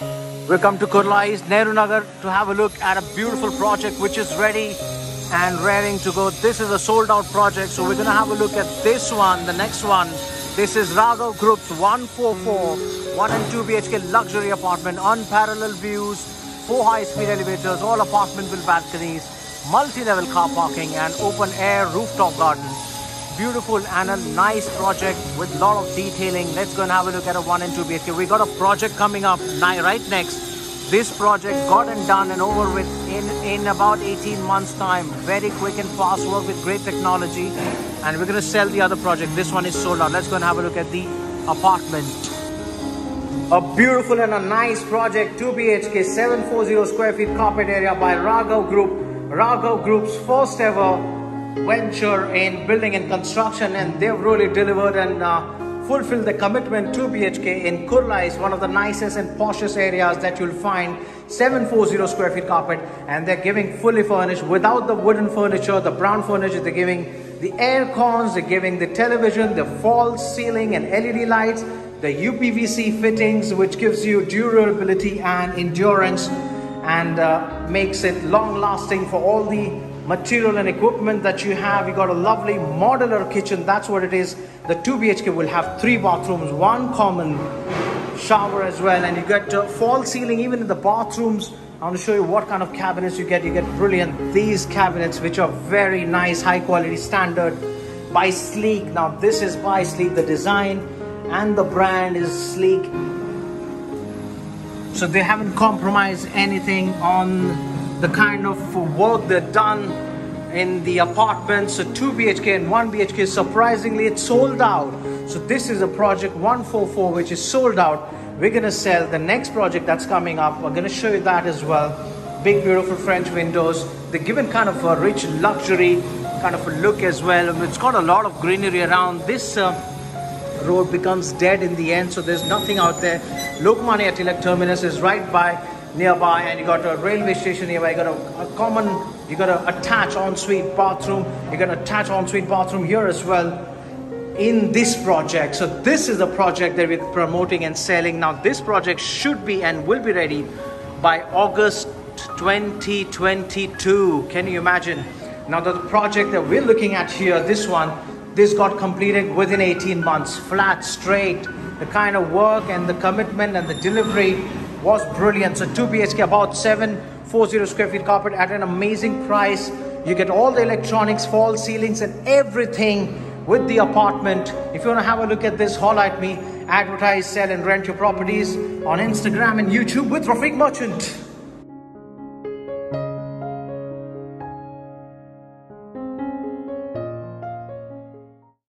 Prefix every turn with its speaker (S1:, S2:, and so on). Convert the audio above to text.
S1: We come to Kurla East, Nehru Nagar to have a look at a beautiful project which is ready and raring to go. This is a sold out project, so we're gonna have a look at this one, the next one. This is Raghav Group's 144, 1 and 2 BHK luxury apartment, unparalleled views, 4 high speed elevators, all apartment with balconies, multi-level car parking and open air rooftop garden. Beautiful and a nice project with a lot of detailing. Let's go and have a look at a 1 and 2 BHK. We got a project coming up right next this project got and done and over with in, in about 18 months time. Very quick and fast work with great technology. And we're going to sell the other project. This one is sold out. Let's go and have a look at the apartment. A beautiful and a nice project, 2 BHK, 740 square feet carpet area by Raghav Group. Raghav Group's first ever venture in building and construction and they've really delivered and uh, fulfill the commitment to BHK in Kurla is one of the nicest and poshest areas that you'll find 740 square feet carpet and they're giving fully furnished without the wooden furniture the brown furniture they're giving the air cons they're giving the television the false ceiling and LED lights the UPVC fittings which gives you durability and endurance and uh, makes it long lasting for all the material and equipment that you have. You got a lovely modular kitchen. That's what it is. The 2 BHK will have three bathrooms, one common shower as well. And you get uh, false ceiling even in the bathrooms. I want to show you what kind of cabinets you get. You get brilliant these cabinets, which are very nice, high quality standard by Sleek. Now this is by Sleek. The design and the brand is Sleek. So they haven't compromised anything on the kind of work they've done in the apartments, so 2 BHK and 1 BHK, surprisingly it's sold out. So this is a project 144 which is sold out. We're gonna sell the next project that's coming up. We're gonna show you that as well. Big beautiful French windows. They're given kind of a rich luxury kind of a look as well. It's got a lot of greenery around. This uh, road becomes dead in the end so there's nothing out there. Lokmanya Tilak Terminus is right by nearby and you got a railway station nearby, you got a, a common, you got to attach ensuite bathroom, you got to attach ensuite bathroom here as well in this project. So this is the project that we're promoting and selling. Now this project should be and will be ready by August 2022. Can you imagine? Now the project that we're looking at here, this one, this got completed within 18 months, flat, straight. The kind of work and the commitment and the delivery was brilliant. So 2 BHK, about 740 square feet carpet at an amazing price. You get all the electronics, false ceilings and everything with the apartment. If you want to have a look at this, highlight me, advertise, sell and rent your properties on Instagram and YouTube with Rafique Merchant.